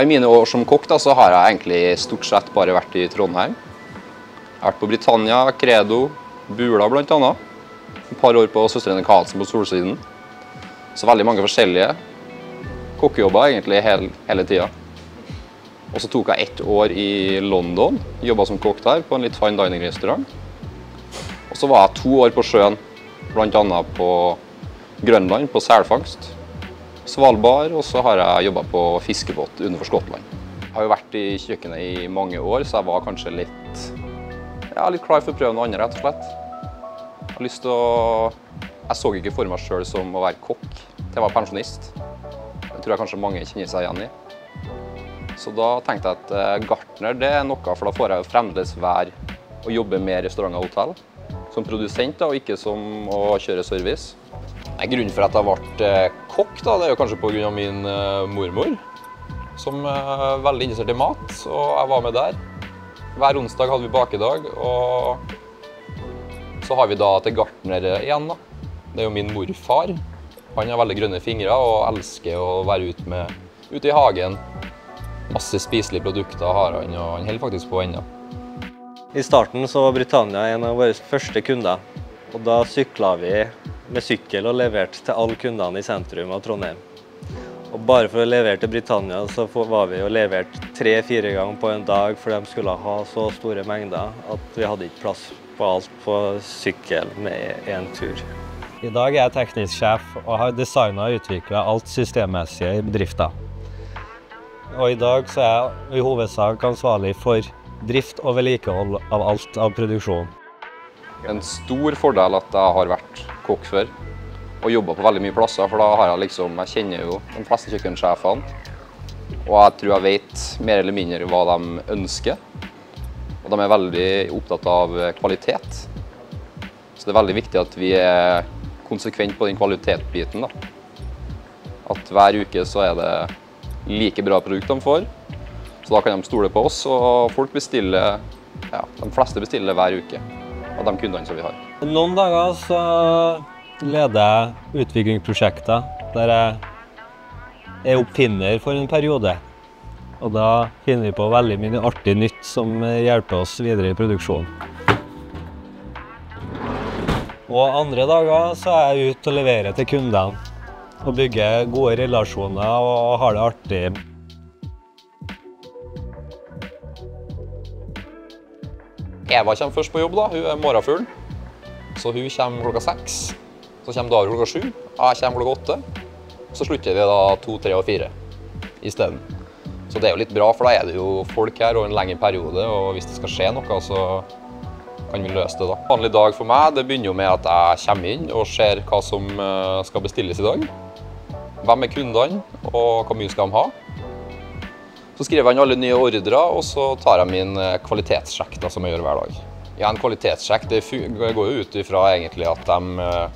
I mine år som kokk da, så har jeg egentlig stort sett bare vært i Trondheim. Jeg har vært på Britannia, Credo, Bula bl.a. Et par år på Søstrene Karlsen på Solsiden. Så veldig mange forskjellige kokkejobber egentlig hele, hele tida. Og så tok jeg ett år i London, jobba som kokk der på en litt fine dining-restaurant. Og så var jeg to år på sjøen, bl.a. på Grønland, på selfangst. Svalbard, og så har jeg jobba på fiskebåt utenfor Skottland. Jeg har jo vært i kjøkkenet i mange år, så jeg var kanskje litt, ja, litt klar for å prøve noe annet, rett og slett. Jeg har lyst til å Jeg så ikke for meg sjøl som å være kokk til jeg var pensjonist. Det tror jeg kanskje mange kjenner seg igjen i. Så da tenkte jeg at eh, gartner det er noe, for da får jeg jo fremdeles være å jobbe med restauranter og hotell. Som produsent da, og ikke som å kjøre service. Nei, grunnen for at jeg ble eh, kokk, da, det er jo kanskje pga. min uh, mormor. Som er uh, veldig interessert i mat, og jeg var med der. Hver onsdag hadde vi bakedag, og så har vi da til gartner igjen. da. Det er jo min morfar. Han har veldig grønne fingre og elsker å være ute, med, ute i hagen. Masse spiselige produkter har han, og han holder faktisk på ennå. I starten så var Britannia en av våre første kunder. Og da sykla vi med sykkel og leverte til alle kundene i sentrum av Trondheim. Og bare for å levere til Britannia så var vi og leverte tre-fire ganger på en dag, for de skulle ha så store mengder at vi hadde ikke plass på alt på sykkel med én tur. I dag er jeg teknisk sjef og har designa og utvikla alt systemmessige i bedriften. Og i dag så er jeg i hovedsak ansvarlig for drift og vedlikehold av alt av produksjon. En stor fordel at jeg har vært kokk før og jobba på veldig mye plasser, for da har jeg liksom Jeg kjenner jo de fleste kjøkkensjefene. Og jeg tror jeg vet mer eller mindre hva de ønsker. Og de er veldig opptatt av kvalitet. Så det er veldig viktig at vi er konsekvent på den kvalitetsbiten. da. At hver uke så er det like bra produkt de får. Så da kan de stole på oss, og folk bestiller ja, De fleste bestiller hver uke av de kundene som vi har. Noen dager så leder jeg utviklingsprosjekter der jeg er oppfinner for en periode. Og da finner vi på veldig mye artig nytt som hjelper oss videre i produksjonen. Og andre dager så er jeg ute og leverer til kundene. Og bygger gode relasjoner og har det artig. Eva kommer først på jobb. da. Hun er morgenfuglen. Så hun kommer klokka seks. Så kommer David klokka sju. Jeg kommer klokka åtte. Så slutter vi da to, tre og fire isteden. Så det er jo litt bra, for da er det jo folk her over en lengre periode. Og hvis det skal skje noe, så kan vi løse det da. En vanlig dag for meg det begynner jo med at jeg kommer inn og ser hva som eh, skal bestilles i dag. Hvem er kundene, og hvor mye skal de ha. Så skriver jeg inn alle nye ordrer, og så tar jeg min eh, kvalitetssjekk da, som jeg gjør hver dag. Ja, En kvalitetssjekk det går jo ut ifra egentlig at de eh,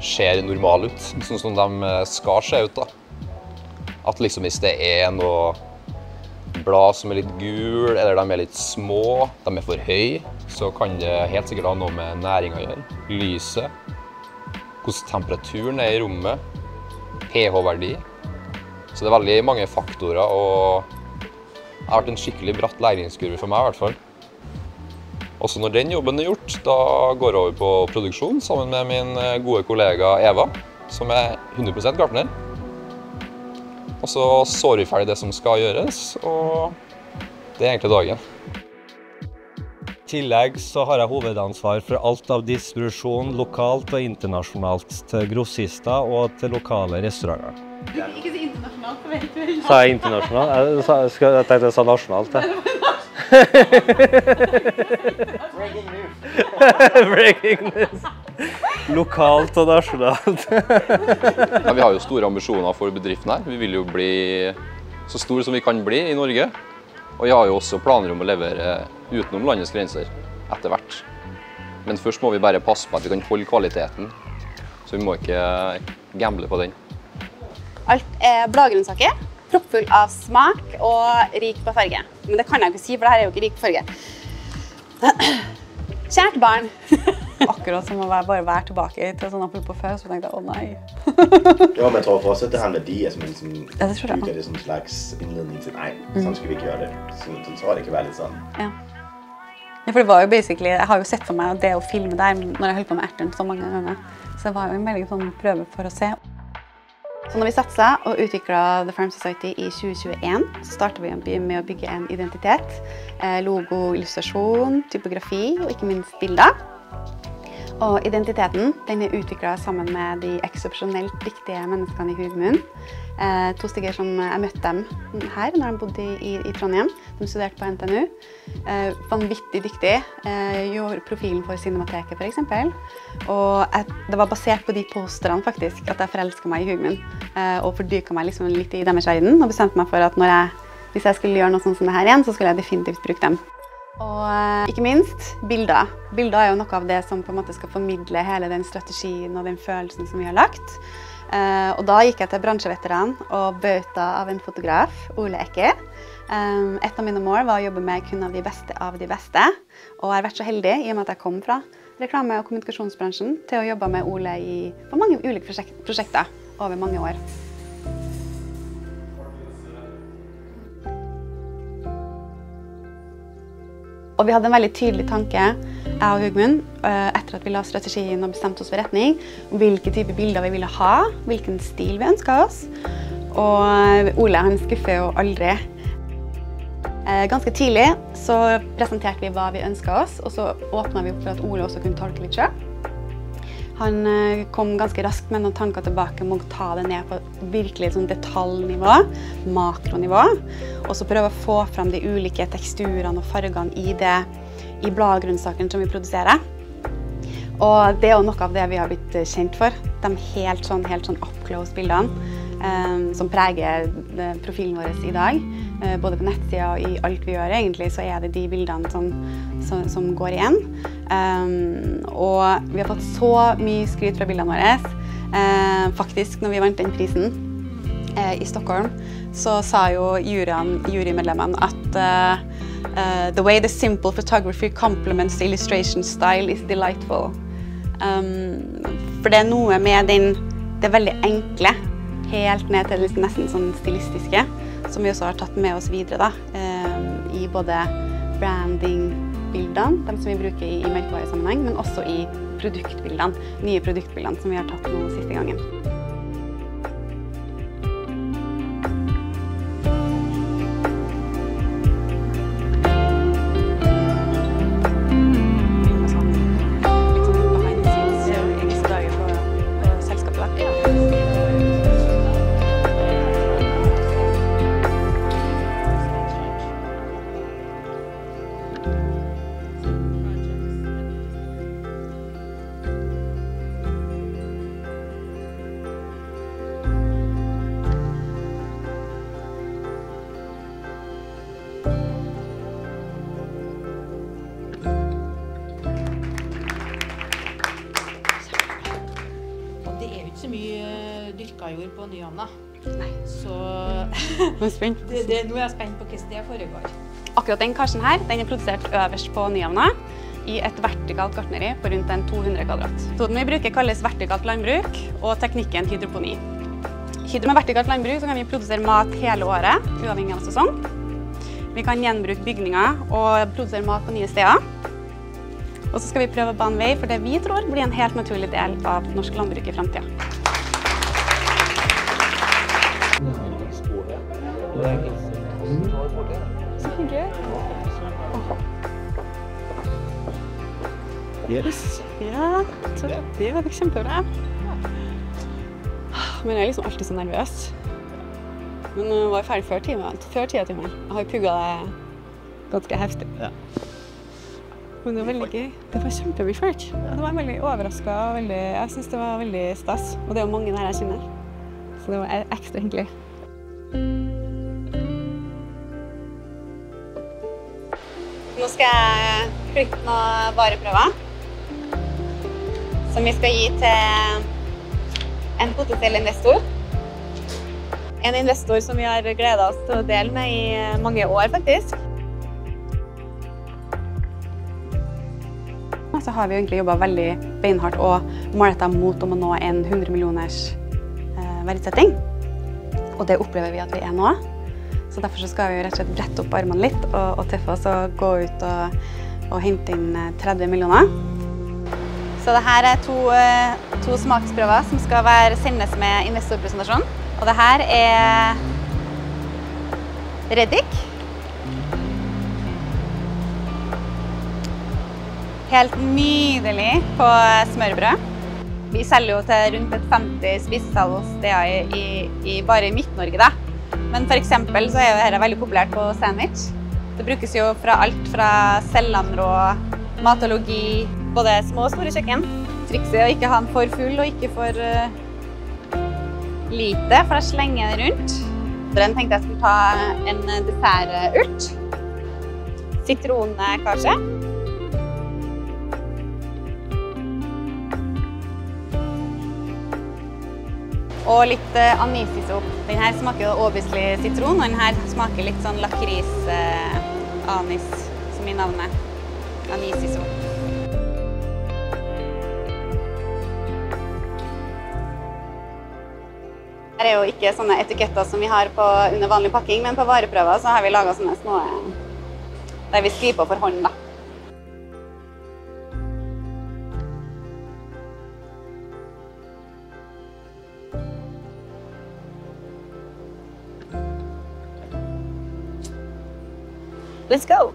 ser normale ut, sånn som de skal se ut. da. At liksom hvis det er noe blad som er litt gul, eller de er litt små, de er for høye, så kan det helt sikkert ha noe med næring å gjøre. Lyset, hvordan temperaturen er i rommet, pH-verdi. Så det er veldig mange faktorer, og det har vært en skikkelig bratt læringskurve for meg i hvert fall. Også når den jobben er gjort, da går jeg over på produksjon sammen med min gode kollega Eva, som er 100% gartner. Og så sår vi ferdig det som skal gjøres, og det er egentlig dagen. I tillegg så har jeg hovedansvar for alt av distribusjon lokalt og internasjonalt til grossister og til lokale restauranter. Ikke si internasjonalt, for vet du. Sa jeg internasjonalt? Jeg, sa, skal, jeg tenkte jeg sa nasjonalt. Jeg. Breaking news. Lokalt og nasjonalt. Ja, vi har jo store ambisjoner for bedriften her. Vi vil jo bli så store som vi kan bli i Norge. Og vi har jo også planer om å levere utenom landets grenser etter hvert. Men først må vi bare passe på at vi kan holde kvaliteten. Så vi må ikke gamble på den. Alt er bladgrønnsaker. Proppfull av smak og rik på farge. Men det kan jeg jo ikke si, for det her er jo ikke rik på farge. Kjært barn. Akkurat som å være, bare være tilbake til sånn apropos før, så tenkte jeg å nei. Ja, men jeg tror fortsatt det her med de som liksom Ja, det bruker det som slags innledning til Nei, sånn skulle vi ikke gjøre det. Så, så skal det ikke være litt sånn. Ja. ja, for det var jo basically Jeg har jo sett for meg det å filme der når jeg holdt på med erteren så mange ganger. Så det var jo en veldig sånn prøve for å se. Så når vi satsa og utvikla The Farm Society i 2021, så starta vi med å bygge en identitet. Eh, Logo, illustrasjon, typografi og ikke minst bilder. Og identiteten den er utvikla sammen med de eksepsjonelt dyktige menneskene i Hugmoon. Eh, to stykker som Jeg møtte dem her når de bodde i, i Trondheim. De studerte på NTNU. Eh, vanvittig dyktig. Eh, gjorde profilen for Cinemateket f.eks. Og jeg, det var basert på de posterne faktisk, at jeg forelska meg i Hugmoon. Eh, og fordyka meg liksom litt i deres verden og bestemte meg for at jeg, hvis jeg skulle gjøre noe sånt som det her igjen, så skulle jeg definitivt bruke dem. Og eh, ikke minst bilder. Bilder er jo noe av det som på en måte skal formidle hele den strategien og den følelsen som vi har lagt. Eh, og da gikk jeg til bransjeveteran og bauta av en fotograf, Ole Ekke. Eh, et av mine mål var å jobbe med kun av de beste av de beste. Og jeg har vært så heldig i og med at jeg kom fra reklame- og kommunikasjonsbransjen til å jobbe med Ole i, på mange ulike prosjekter over mange år. Og vi hadde en veldig tydelig tanke, jeg og Hugmund, eh, etter at vi la strategien og bestemte oss for retning, hvilke type bilder vi ville ha, hvilken stil vi ønska oss. Og eh, Ole han skuffer jo aldri. Eh, Ganske tidlig så presenterte vi hva vi ønska oss, og så åpna vi opp for at Ole også kunne tolke litt sjøl. Han eh, kom ganske raskt med noen tanker tilbake om å ta det ned på virkelig sånn detaljnivå, makronivå, og så prøve å få fram de ulike teksturene og fargene i, det, i bladgrønnsakene som vi produserer. Og det er jo noe av det vi har blitt kjent for. De helt sånn, helt sånn up close-bildene eh, som preger eh, profilen vår i dag. Både på nettsida og i alt vi gjør, egentlig, så er det de bildene som, som, som går igjen. Um, og vi har fått så mye skryt fra bildene våre. Uh, faktisk, når vi vant den prisen uh, i Stockholm, så sa jo jurymedlemmene at uh, The way the simple photography complements the illustration style is delightful. Um, for det er noe med den, det veldig enkle, helt ned til det nesten sånn stilistiske, som vi også har tatt med oss videre da, eh, i både branding-bildene, de som vi bruker i, i merkevaresammenheng, men også i produktbildene, nye produktbildene som vi har tatt nå siste gangen. Jord på Nyhavna. Nei. Så Nå er det, det, nå er jeg spent på hvordan det foregår. Akkurat den karsen her, den er produsert øverst på Nyhavna i et vertikalt gartneri på rundt en 200 kvadrat. Metoden vi bruker kalles vertikalt landbruk og teknikken hydroponi. Med vertikalt landbruk så kan vi produsere mat hele året, uavhengig av sesong. Vi kan gjenbruke bygninger og produsere mat på nye steder. Og så skal vi prøve å bane vei for det vi tror blir en helt naturlig del av norsk landbruk i framtida. Yes. Ja, så det var kjempebra. Men jeg er liksom alltid så nervøs. Men nå var jeg ferdig før timen, før til. Jeg har pugga det ganske heftig. Ja. Men det var veldig gøy. Det var kjemperesearch. Det var veldig overraska og veldig Jeg syns det var veldig stas. Og det er jo mange der jeg kjenner. Så det var e- ekstra hyggelig. Nå skal jeg klippe noen vareprøver som vi skal gi til en potensiell investor. En investor som vi har gleda oss til å dele med i mange år, faktisk. så har vi egentlig jobba veldig beinhardt og målretta mot om å nå en 100 millioners eh, verdsetting. Og det opplever vi at vi er nå. Så derfor så skal vi rett og slett brette opp armene litt og, og tøffe oss og gå ut og, og hente inn eh, 30 millioner. Så det her er to, eh, to smaksprøver som skal være, sendes med investorpresentasjon. Og det her er reddik. Helt nydelig på smørbrød. Vi selger jo til rundt et 50 spisesteder i, i, bare i Midt-Norge. da. Men eksempel så er jo dette veldig populært på sandwich. Det brukes jo fra alt fra cellandrå, matologi, både små og store kjøkken. Trikset er å ikke ha den for full og ikke for uh, lite, for da slenger den rundt. Den tenkte jeg skulle ta en desserturt. Sitronkanskje. Og litt uh, anisisop. Den her smaker obviously sitron, og den her smaker litt sånn lakris-anis, som i navnet. Anisisop. Her er jo ikke sånne etiketter som vi har på, under vanlig pakking, men på vareprøver så har vi laga sånne små der vi skriver på for hånd. da. Let's go!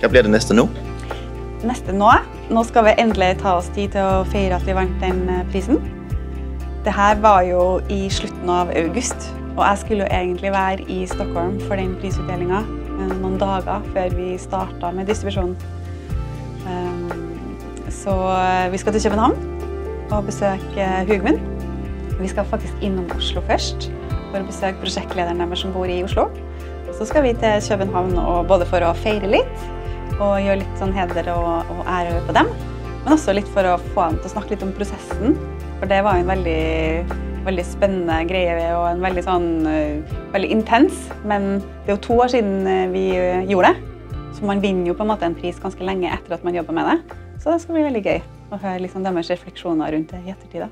Hva blir det neste nå? Neste nå Nå skal vi endelig ta oss tid til å feire at vi vant den eh, prisen. Det her var jo i slutten av august, og jeg skulle jo egentlig være i Stockholm for den prisutdelinga noen dager før vi starta med distribusjonen. Ehm, så eh, vi skal til København og besøke Hugmund. Vi skal faktisk innom Oslo først for å besøke prosjektlederen deres som bor i Oslo. Så skal vi til København både for å feire litt og gjøre litt sånn heder og, og ære på dem. Men også litt for å få dem til å snakke litt om prosessen. For det var en veldig, veldig spennende greie og en veldig sånn veldig intens. Men det er jo to år siden vi gjorde det. Så man vinner jo på en måte en pris ganske lenge etter at man jobber med det. Så det skal bli veldig gøy å høre liksom deres refleksjoner rundt det i ettertid.